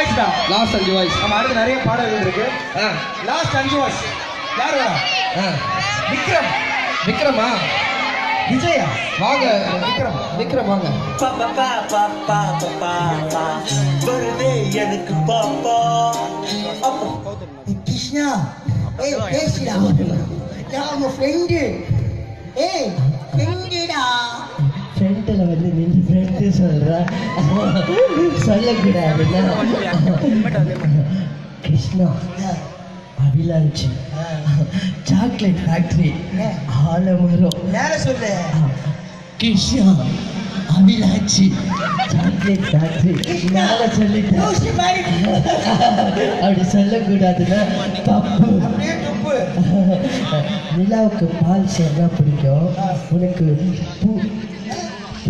Voice தான். Last அஞ்சு voice. நம்ம அடுத்து நிறைய பாடல்கள் இருக்கு. லாஸ்ட் அஞ்சு வாய்ஸ். யார் வரா விக்ரம். விக்ரமா? விஜயா? வாங்க. விக்ரம். விக்ரம் வாங்க. வருதே எனக்கு பாப்பா கிருஷ்ணா. ஏய் பேசுடா. நான் உங்க ஃப்ரெண்டு ஏய் ஃப்ரெண்டுடா ஃப்ரெண்டில் வந்து நின்று ஃப்ரெண்டு சொல்கிறா சொல்லக்கூடாதுல்ல கிருஷ்ணா அபிலாஞ்சி சாக்லேட் ஃபேக்ட்ரி ஆலமரம். நேர சொல்லு. கிருஷ்ணா அபிலாஞ்சி சாக்லேட் ஃபேக்ட்ரி மேலே சொல்லிட்டேன். அப்படி சொல்லக்கூடாதுன்னா தப்பு. அப்படியே துப்பு. நிலாவுக்கு பால் சேர்ந்தா பிடிக்கும். உனக்கு பூ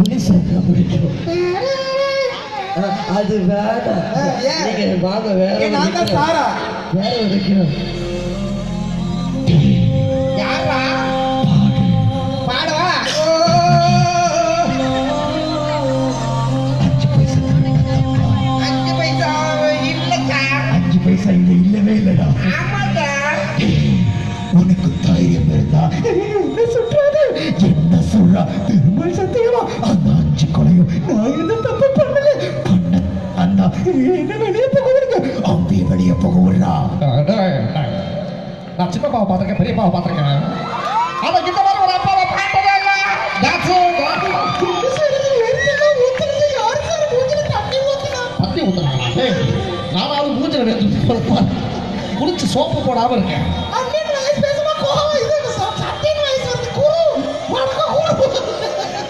பிடிக்கும்? அஹ், அது? நீங்க வாங்க வேற விக்கிறோம். அஞ்சு பைசா இங்க இல்லவே இல்லடா. உனக்கு தைரியம் இருந்தா என்ன சொல்றாரு என்ன சொல்றா? திருமல் சத்தியமா. அந்த அஞ்சு கொலையும். நான் என்ன தப்பு பண்ணல? பண்ண அண்ணா என்ன வெளியே போக விடுங்க. அம்பி வெளியே போக விடுறா. நான் சின்ன பாவை பார்த்துருக்கேன் பெரிய பாவை பார்த்துருக்கேன். ஆனா இந்த மாதிரி ஒரு அப்பாவை பார்த்ததே இல்லை. தண்ணி ஊத்துறாங்களா டேய், நானாவது மூஞ்சில குளிச்சு சோப்பு போடாம இருக்கேன்.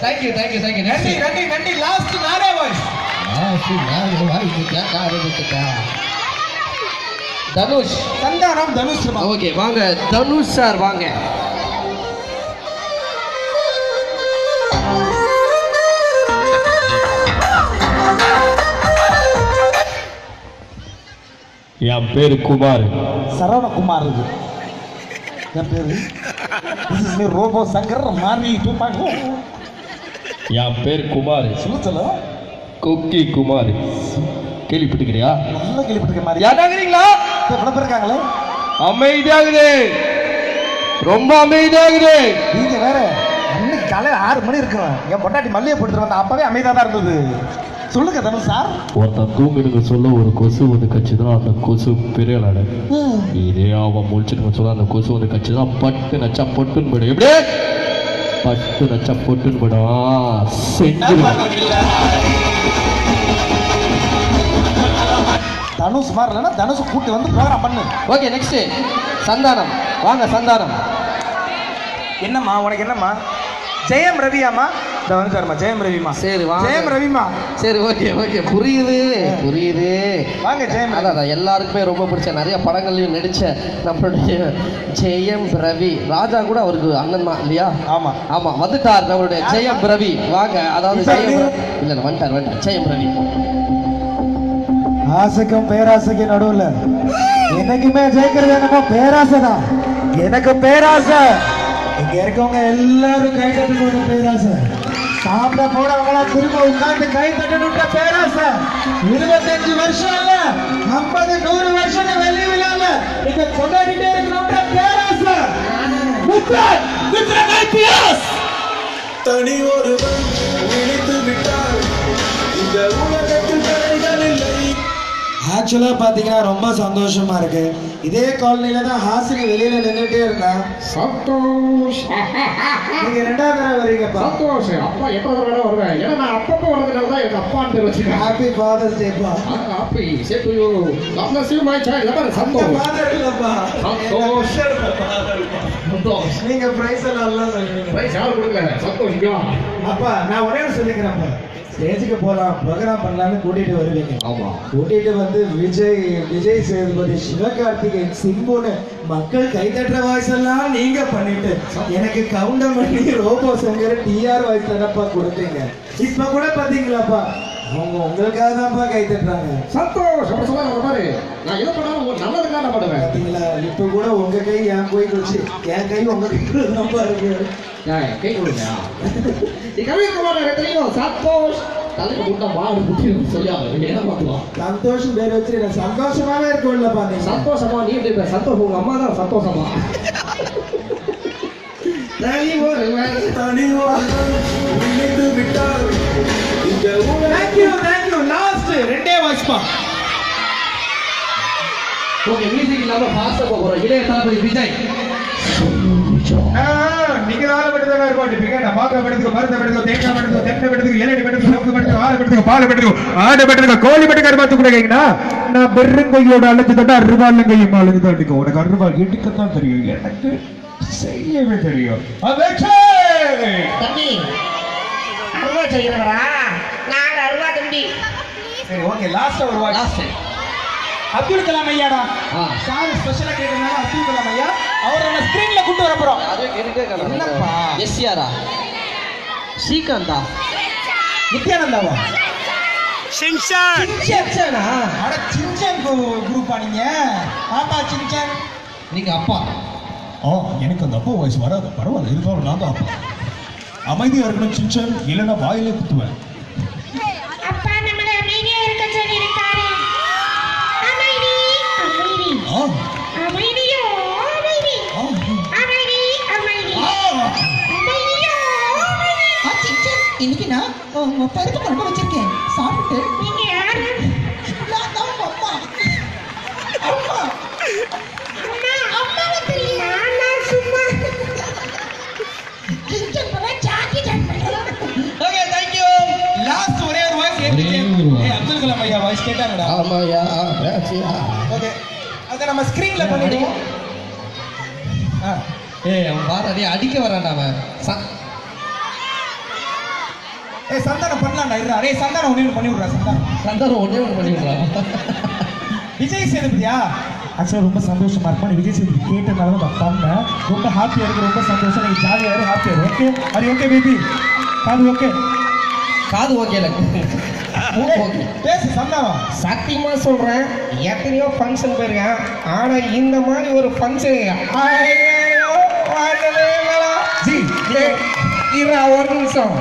தேங்க்யூ தேங்க்யூ தேங்க்யூ நன்றி நன்றி நன்றி நன்றி லாஸ்ட் நானே வாய்ஸ் தனுஷ் சந்தானம் தனுஷ் ஓகே வாங்க. தனுஷ் சார் வாங்க. என் பேரு குமார். சரவணகுமார் இது. என் பேரு? This is me, robo Shankar மாறி டூ பாயிண்ட் என் பேர் குமார். சொல்ல சொல்ல கொக்கி குமார். கேள்விப்பட்டுக்கிறியா நல்லா கேள்விப்பட்டிருக்க மாதிரி. யாராகிறீங்களா எவ்வளோ பேர் இருக்காங்களே அமைதியாகுது. ரொம்ப அமைதியாகுது. நீங்க வேற அன்னைக்கு காலையில் ஆறு மணி இருக்கிறேன் என் பொண்டாட்டி மல்லிகை போட்டுட்டு வந்தேன் அப்பவே அமைதியாக தான் இருந்தது. சொல்லுங்க தனுஷ் சார். ஒருத்தன் தூங்கிடுங்க சொல்ல ஒரு கொசு வந்து கச்சுதான் அந்த கொசு பெரிய விளையாடு இதே அவன் முடிச்சுட்டு சொல்ல அந்த கொசு வந்து கச்சுதான் பட்டு நச்சா பொட்டுன்னு போயிடும். எப்படி? பட்டு நச்சா பொட்டுன்னு போயிடும் செஞ்சிருவேன் தனுஷ் மாதிரி இல்லைன்னா தனுஷ் கூட்டி வந்து ப்ரோக்ராம் பண்ணு. Okay next Santhanam. வாங்க சந்தானம். என்னம்மா உனக்கு என்னம்மா? ஜெயம் ரவியாம்மா? இந்த ஜெயம் ரவிமா சரி வாங்க. ஜெயம் ரவிமா சரி ஓகே ஓகே. புரியுது புரியுது. வாங்க ஜெயம். அதான் அதான். எல்லாருக்குமே ரொம்ப பிடிச்ச நிறைய படங்கள்லையும் நடிச்ச நம்மளுடைய ஜெயம் ரவி. ராஜா கூட அவருக்கு அண்ணன் தான் இல்லையா? ஆமா. ஆமா வந்துட்டார் நம்மளுடைய ஜெயம் ரவி. வாங்க அதாவது ஜெயம் இல்ல இல்ல, வந்துட்டார் வந்துட்டார். ஜெயம் ரவி. ஆசைக்கும் பேராசைக்கும் நடுவில். என்னைக்குமே ஜெயிக்கிறது என்னமோ பேராசை தான். எனக்கு பேராசை. இங்க இருக்கவங்க எல்லாரும் கை தட்டணும் பேராசை. சாப்பிட போனவங்களா திரும்ப உட்கார்ந்து கை தட்டணுன்ற பேராசை இருபத்தஞ்சு வருஷம் இல்ல ஐம்பது நூறு வருஷம் வெளி விழால நீங்க கொண்டாடிட்டே இருக்கணும்ன்ற பேராசை குஜராத் குஜராத் ஐபிஎஸ் தனி ஒருவன் விழித்து விட்டால் இந்த உலகத்தில் தடைகள் இல்லை. ஆக்சுவலாக பார்த்தீங்கன்னா ரொம்ப சந்தோஷமா இருக்கு. இதே காலனில தான் ஹாசினி வெளியில நின்றுட்டே இருந்தான் சந்தோஷ். நீங்க ரெண்டாவது தடவை வரீங்கப்பா சந்தோஷ் அப்பா எப்போ வர வருவேன் ஏன்னா நான் அப்பப்போ வரதுனால தான் எனக்கு அப்பான்னு பேர் வச்சுருக்கேன் ஹாப்பி ஃபாதர்ஸ் டேப்பா ஹாப்பி சேட்டு யூ நம்ம சீமாய் இல்ல பாரு சந்தோஷ். ஃபாதர் இல்லப்பா சந்தோஷ். சந்தோஷ். நீங்க பிரைஸ் எல்லாம் சொல்லுவீங்க பிரைஸ் யார் கொடுக்கல? சந்தோஷ் இங்க வா. அப்பா நான் ஒரே ஒன்று சொல்லிக்கிறேன்ப்பா ஸ்டேஜுக்கு போகலாம் ப்ரோக்ராம் பண்ணலாம்னு கூட்டிட்டு வருவீங்க. ஆமா. கூட்டிட்டு வந்து விஜய் விஜய் சேதுபதி சிவகார்த்திகேயன் சிம்புன்னு மக்கள் கைத்தட்டுற வாய்ஸ் எல்லாம் நீங்க பண்ணிட்டு எனக்கு கவுண்டம் பண்ணி ரோபோ சங்கர் டிஆர் வாய்ஸ் தானப்பா கொடுத்தீங்க. இப்ப கூட பாத்தீங்களாப்பா? அவங்க உங்களுக்காக தான்ப்பா கை தட்டுறாங்க சந்தோஷ் அப்படி சொல்லாத ஒரு மாதிரி. நான் எது பண்ணாலும் ஒரு நல்லதுக்காக நான் பண்ணுவேன். பாத்தீங்களா? இப்ப கூட உங்க கை என் கை வச்சு என் கை உங்க கை தான்ப்பா இருக்கு கை கொடுங்க கவிக்குமார் தெரியும் சந்தோஷ். தலைக்கு முட்டை மாடு சந்தோஷம் பேர் வச்சு எனக்கு சந்தோஷமாவே இருக்கும்லப்பா நீ சந்தோஷமா? நீ எப்படி? சந்தோஷம் உங்க அம்மா தான் சந்தோஷமா? தனி ஒருவன் தனி விட்டால் இந்த தேங்க்யூ தேங்க்யூ லாஸ்ட் ரெண்டே வாய்ஸ்பா ஓகே மியூசிக் இல்லாம ஃபாஸ்டா போறோம். இளைய தளபதி விஜய். நீங்க ஆள படுத்து தான் இருக்கும். டிப்பிங்க நான் பாக்க படுத்துக்கு மருந்த படுத்துக்கு தேங்காய் படுத்துக்கு தென்னை படுத்துக்கு இளநீ படுத்துக்கு நோக்கு படுத்துக்கு ஆளு படுத்துக்கு பால் படுத்துக்கு ஆடு படுத்துக்கு கோழி படுத்துக்கு பார்த்து கூட கேங்கண்ணா நான் பெருங்கையோட அழைச்சு தொட்டா அருவாளுங்கையும் அழுது தான் அடிக்கும் உனக்கு அருவாள் எடுக்கத்தான் தெரியும். எனக்கு செய்யவே தெரியும். அபேட்சை! தம்பி அருவா செய்கிறவரா? நாங்க தம்பி சரி ஓகே லாஸ்ட் ஒரு வாய்ஸ் லாஸ்ட் அப்துல் கலாம் ஐயாடா? ஆ. சார் ஸ்பெஷலா கேட்டதுனால அப்துல் கலாம் ஐயா அவர் நம்ம ஸ்கிரீன்ல கொண்டு வர போறோம் அது இருக்கே என்னப்பா? எஸ்ஆரா ஸ்ரீகாந்தா. நித்யானந்தாவா? சின்சானா. அட சின்சான் குரூப்பா நீங்க? ஆமா சின்சான். நீங்க அப்பா. ஆ எனக்கு அந்த அப்பா வயசு வராது. பரவாயில்ல இருந்தாலும் நான் தான் அப்பா. அமைதியா இருக்கணும் சின்சன். இல்லைன்னா வாயிலே குத்துவேன். பருப்பு குழம்பு வச்சிருக்கேன் சாப்பிட்டு நீங்க யாரு நான் தான் உங்க அம்மா அம்மா அம்மா அம்மாவை தெரியும் நான் சும்மா சிச்சன் பண்ண ஜாக்கி ஜான் பண்ணுறேன் ஓகே थैंक यू லாஸ்ட் ஒரே ஒரு வாய்ஸ் ஒரே ஒரு voice. ஏய் அப்துல் கலாம் ஐயா வாய்ஸ் கேட்டாங்கடா ஆமாயா பேச்சியா ஓகே அத நம்ம ஸ்கிரீன்ல பண்ணிடுவோம் ஆ ஏய் அவன் பாரு அடே அடிக்க வரான்டா அவன் ஏய் சந்தானம் பண்ணலாம்டா இருடா. டேய் சந்தானம் ஒண்ணே பண்ணி விடுறா சந்தானம். சந்தானம் ஒண்ணே ஒன்று பண்ணி விடுறான் விஜய் சேதுபதியா? ஆக்சுவலாக ரொம்ப சந்தோஷமா இருப்பா. நீ விஜய் சேதுபதி கேட்டனால தான் பண்ணேன். ரொம்ப ஹாப்பியா இருக்கு ரொம்ப சந்தோஷம். நீங்க ஜாலியா இரு ஹாப்பியா இரு. ஓகே அது ஓகே பேபி அது ஓகே காது ஓகே ஓகே பேசு சந்தானம். சத்தியமா சொல்றேன். எத்தனையோ ஃபங்க்ஷன் போயிருக்கேன். ஆனா இந்த மாதிரி ஒரு ஃபங்க்ஷன் ஜி ஒரு நிமிஷம்.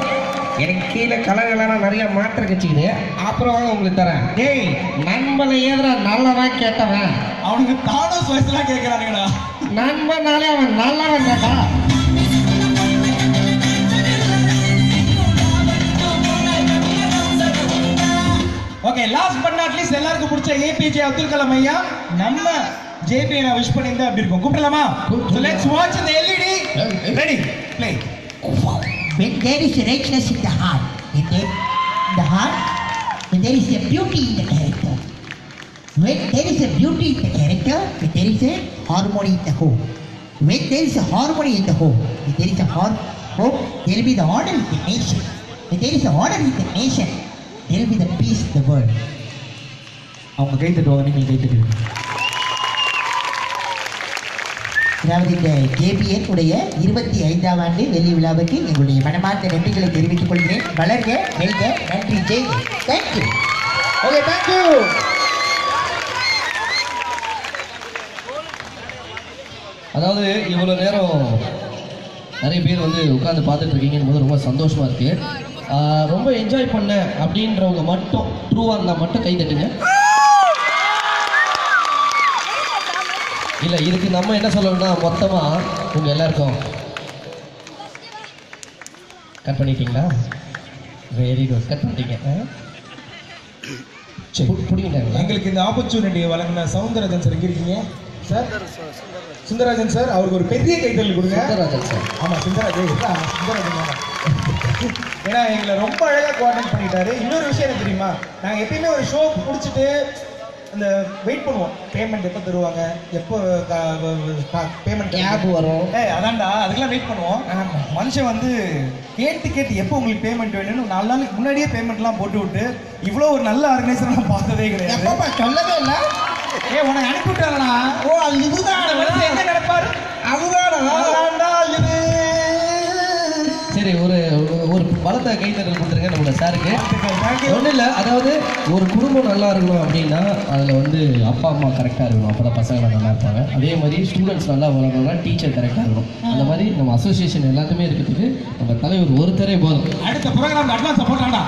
எனக்கு கீழே கலர் கலராக நிறைய மாத்திரை கட்சிக்குது அப்புறம் வாங்க உங்களுக்கு தரேன். டேய் நண்பனை ஏதுடா நல்லவன் கேட்டவன்? அவனுக்கு தானோஸ் வயசுலாம் கேட்கறானுங்கடா நண்பனாலே அவன் நல்லவன் தான்டா. Okay last but not least எல்லாருக்கும் பிடிச்ச ஏபிஜே அப்துல் கலாம் ஐயா நம்ம ஜேபி நான் விஷ் பண்ணியிருந்தா அப்படி இருக்கும்? கூப்பிடலாமா? So let's watch the LED. Ready? When there is richness in the heart, in the, in the heart, when there is a beauty in the character, when there is a beauty in the character, when there is a harmony in the home, when there is a harmony in the home, when there is a har- home, there will be the order in the nation. When there is a order in the nation, there will be the peace in the world. அவங்க கை தட்டுவாங்க நீங்கள் கை தட்டுவீங்க அதாவது இந்த JBN உடைய இருபத்தி ஐந்தாம் ஆண்டு வெள்ளி விழாவுக்கு எங்களுடைய மனமார்ந்த நன்றிகளை தெரிவித்துக் கொள்கிறேன். வளர்க நெல்க நன்றி Jai thank you okay thank you அதாவது இவ்வளோ நேரம் நிறைய பேர் வந்து உட்காந்து பார்த்துட்டு இருக்கீங்கன்னு போது ரொம்ப சந்தோஷமா இருக்கு. ரொம்ப என்ஜாய் பண்ண அப்படின்றவங்க மட்டும் ட்ரூவாக இருந்தால் மட்டும் கை தட்டுங்க. இல்லை இதுக்கு நம்ம என்ன சொல்லணும்னா மொத்தமாக உங்கள் எல்லாருக்கும் கட் பண்ணிட்டீங்களா? வெரி குட் கட் பண்ணிட்டீங்க. எங்களுக்கு இந்த ஆப்பர்ச்சுனிட்டியை வழங்கின சவுந்தரராஜன் சார் எங்க இருக்கீங்க சார்? சுந்தரராஜன் சார் அவருக்கு ஒரு பெரிய கைத்தல் கொடுங்க. சுந்தரராஜன் சார். ஆமா சுந்தரராஜன் சுந்தரராஜன். ஏன்னா எங்களை ரொம்ப அழகா கோஆர்டினேட் பண்ணிட்டாரு. இன்னொரு விஷயம் என்ன தெரியுமா? நாங்க எப்பயுமே ஒரு ஷோ முடிச்சுட்டு அந்த வெயிட் பண்ணுவோம். பேமெண்ட் எப்போ தருவாங்க? எப்போ பேமெண்ட் கேப் வரும். ஏய் அதான்டா. அதுக்கெல்லாம் வெயிட் பண்ணுவோம். மனுஷன் வந்து கேட்டு கேட்டு எப்போ உங்களுக்கு பேமெண்ட் வேணும்னு நாலு நாளுக்கு முன்னாடியே பேமெண்ட்லாம் போட்டு விட்டு இவ்வளோ ஒரு நல்ல ஆர்கனைசர் நான் பார்த்ததே கிடையாது. எப்பப்பா சொல்லவே இல்லை? ஏ உனக்கு அனுப்பி விட்டாங்களா ஓ அது இதுதான். மனுஷன் எங்க நடப்பாரு அதான்டா இது. சரி ஒரு பலத்தை கைத்தட்டல் கொடுத்துருங்க நம்மளோட சாருக்கு. ஒன்றும் இல்லை அதாவது ஒரு குடும்பம் நல்லா இருக்கணும் அப்படின்னா அதில் வந்து அப்பா அம்மா கரெக்டாக இருக்கணும். அப்போ தான் பசங்க நல்லா இருப்பாங்க. அதே மாதிரி ஸ்டூடெண்ட்ஸ் நல்லா வளரணும்னா டீச்சர் கரெக்டாக இருக்கணும். அந்த மாதிரி நம்ம அசோசியேஷன் எல்லாத்துமே இருக்கிறதுக்கு நம்ம தலைவர் ஒருத்தரே போதும். அடுத்த ப்ரோக்ராம் அட்வான்ஸ் போட்டாண்டா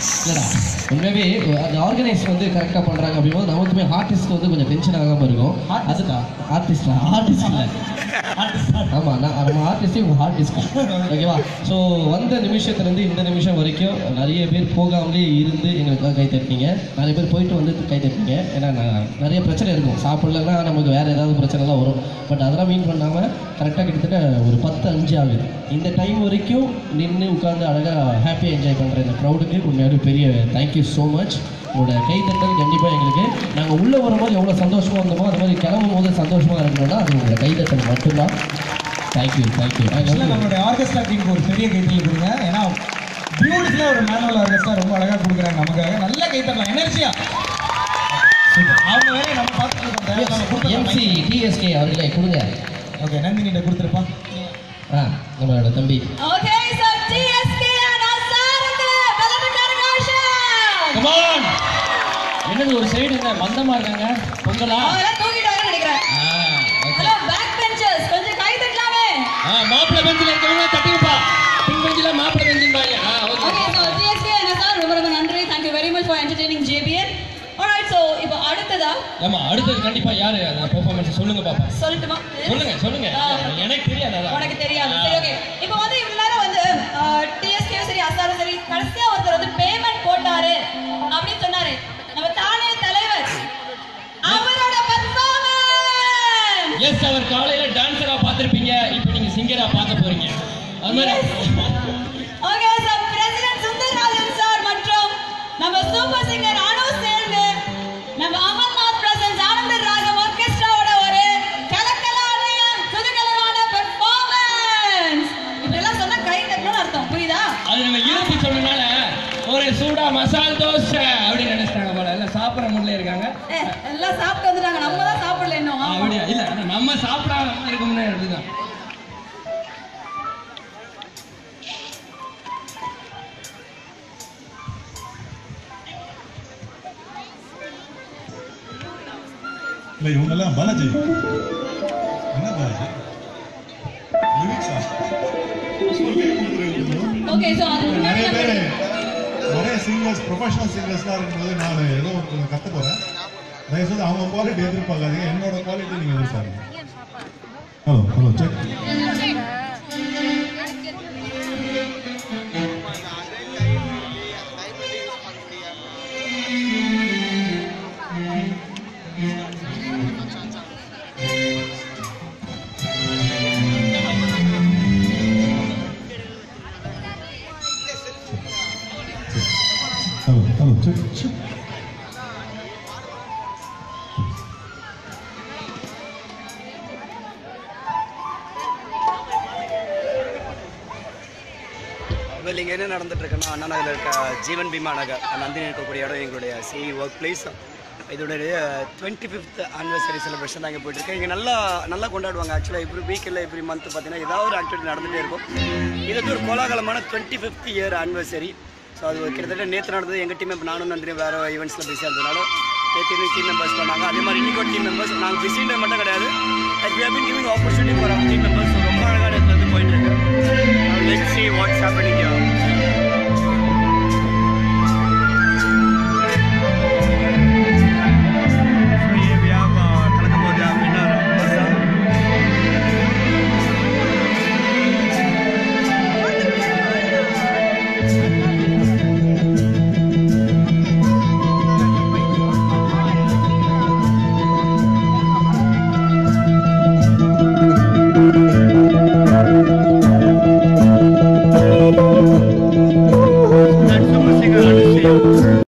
இல்லடா. உண்மையாவே அந்த ஆர்கனைஸ் வந்து கரெக்டாக பண்ணுறாங்க அப்படிங்கும்போது நமக்குமே ஆர்டிஸ்ட் வந்து கொஞ்சம் டென்ஷன் ஆகாமல் இருக்கும். அதுக்கா? ஆர்டிஸ்டா ஆர்டிஸ்ட் இல்லை ஆமாம் நான் நம்ம ஆர்டிஸ்டே உங்கள் ஆர்டிஸ்ட் ஓகேவா ஸோ வந்த நிமிஷத்துலேருந்து இந்த நிமிஷம் வரைக்கும் நிறைய பேர் போகாமலே இருந்து எங்களுக்காக கை தட்டினீங்க நிறைய பேர் போயிட்டு வந்து கை தட்டினீங்க ஏன்னா நிறைய பிரச்சனை இருக்கும். சாப்பிடலன்னா நமக்கு வேறு ஏதாவது பிரச்சனைலாம் வரும். பட் அதெல்லாம் மீன் பண்ணாமல் கரெக்டாக கிட்டத்தட்ட ஒரு பத்து அஞ்சு ஆகுது. இந்த டைம் வரைக்கும் நின்று உட்காந்து அழகாக ஹாப்பியாக என்ஜாய் பண்ணுற இந்த க்ரௌடுக்கு உண்மையாவே பெரிய தேங்க்யூ ஸோ மச் உங்களோட கைத்தட்டல் கண்டிப்பாக எங்களுக்கு. நாங்கள் உள்ளே வரும்போது எவ்வளோ சந்தோஷமாக இருந்தோமோ அது மாதிரி கிளம்பும் போது சந்தோஷமாக இருக்கணும்னா அது உங்களோட கைத்தட்டல் மட்டும்தான். தேங்க்யூ தேங்க்யூ நம்மளுடைய ஆர்கெஸ்ட்ரா டீமுக்கு ஒரு பெரிய கைத்தல் கொடுங்க. ஏன்னா பியூட்டிஃபுல்லாக ஒரு மேனுவல் ஆர்கெஸ்ட்ரா ரொம்ப அழகாக கொடுக்குறாங்க நமக்காக. நல்ல கைத்தட்டலாம் எனர்ஜியா அவங்க வேலையை நம்ம பார்த்துட்டு எம்சி டிஎஸ்கே அவர்களே கொடுங்க. ஓகே நந்தினிட்ட கொடுத்துருப்பா. ஆ நம்மளோட தம்பி. Okay, so TSK கமான் என்னது ஒரு சைடு என்ன? மந்தமா இருக்காங்க. பொங்கலா? அவங்கெல்லாம் தூக்கிட்டு வரேன்னு நினைக்கிறேன். Back benchers, கொஞ்சம் கை தட்டலாமே. மாப்பிள்ளை பெஞ்சில் இருக்கவங்க தட்டுங்கப்பா பின் பெஞ்சில் மாப்பிள்ளை பெஞ்சின் பாருங்க ஆ ஓகே ரொம்ப ரொம்ப நன்றி. Thank you very much for entertaining JBN. Alright, so இப்போ அடுத்ததா? ஆமா அடுத்தது கண்டிப்பா யாரு? அந்த பெர்ஃபார்மன்ஸ் சொல்லுங்க பாப்பா. சொல்லட்டுமா? சொல்லுங்க சொல்லுங்க. ஆ. எனக்கு தெரியாது. உனக்கு தெரியாது. சரி ஓகே எஸ் அவர் காலையில டான்சரா பார்த்திருப்பீங்க. இப்போ நீங்க சிங்கரா பார்க்க போறீங்க. அது மாதிரி okay sir president Sundararajan sir மற்றும் நம்ம சூப்பர் சிங்கர் அனு சேர்ந்து நம்ம அமர்நாத் பிரசன்ஸ் ஆனந்த ராகம் ஆர்கெஸ்ட்ராவோட ஒரு கலக்கலான புதுகலமான பெர்ஃபார்மன்ஸ் இப்படிலாம் சொன்னா கை தட்டணும்னு அர்த்தம். புரியுதா? அது நம்ம இழுப்பு சொன்னனால ஒரு சூடா மசால் தோசை அப்படின்னு நினைச்சிட்டாங்க போல. எல்லாம் சாப்பிட முடியல இருக்காங்க. எல்லாம் சாப்பிட்டு வந்துட்டாங்க. நம்ம நம்ம சாப்பிடாம இருக்கும்னு அப்படிதான் இல்லை இவங்கெல்லாம் பாலாஜி. என்ன பாலாஜி? லிரிக்ஸா ஓகே சோ அது முன்னாடி நிறைய பேர் நிறைய சிங்கர்ஸ் ப்ரொஃபஷனல் சிங்கர்ஸ்லாம் இருக்கும்போது நான் ஏதோ கொஞ்சம் கற்று போகிறேன் தயவுசெய்து அவங்க குவாலிட்டி எதிர்பார்க்காதீங்க. என்னோட குவாலிட்டி நீங்கள் எதிர்பார்ங்க hello hello check hello hello check check well இங்கே என்ன நடந்துட்டு இருக்குன்னா அண்ணா நகரில் இருக்க ஜீவன் பீமா நகர். நந்தினி இருக்கக்கூடிய இடம் எங்களுடைய சி ஒர்க் பிளேஸ் இதோடைய டுவெண்ட்டி ஃபிஃப்த் ஆனிவர்சரி செலிப்ரேஷன் தான் இங்கே போயிட்டுருக்கு. இங்கே நல்லா நல்லா கொண்டாடுவாங்க. ஆக்சுவலாக எவ்ரி வீக் இல்லை எவ்ரி மந்த் பார்த்தீங்கன்னா ஏதாவது ஒரு ஆக்டிவிட்டி நடந்துகிட்டே இருக்கும். இது வந்து ஒரு கோலாகலமான twenty fifth year anniversary so அது கிட்டத்தட்ட நேற்று நடந்தது. எங்கள் டீம் இப்போ நானும் நந்தினி வேறு ஈவெண்ட்ஸில் பிஸியாக இருந்ததுனால நேற்று டீம் மெம்பர்ஸ் பண்ணாங்க அதே மாதிரி இன்னைக்கு டீம் மெம்பர்ஸ் நாங்கள் பிஸின்னு மட்டும் கிடையாது. We have been giving opportunity for our team members ரொம்ப அழகாக இடத்துல இருந்து போயிட்டு இருக்கு லெட்ஸ் see